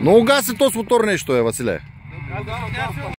Ну, угас то с уторне, що е, Василе.